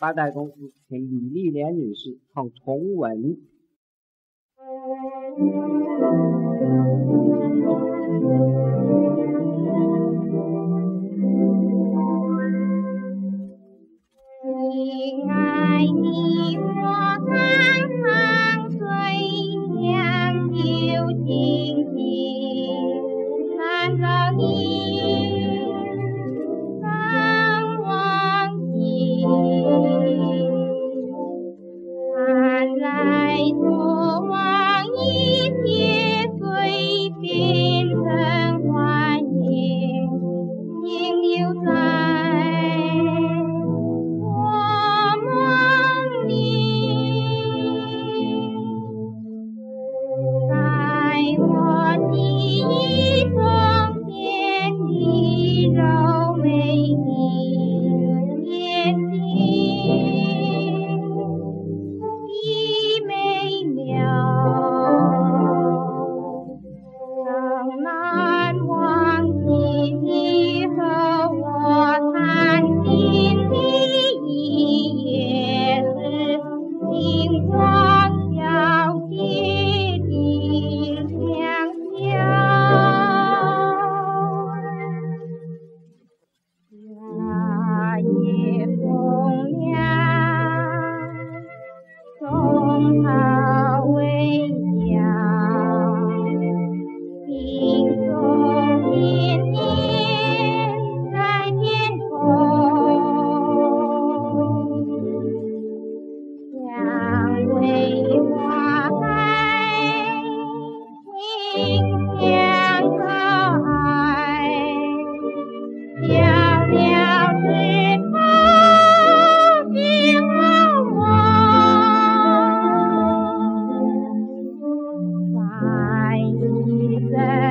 八代公司请李丽莲女士唱《重文》。亲爱的，我常常醉想来过往一切随变成幻影，停留在我梦里，在我心 that.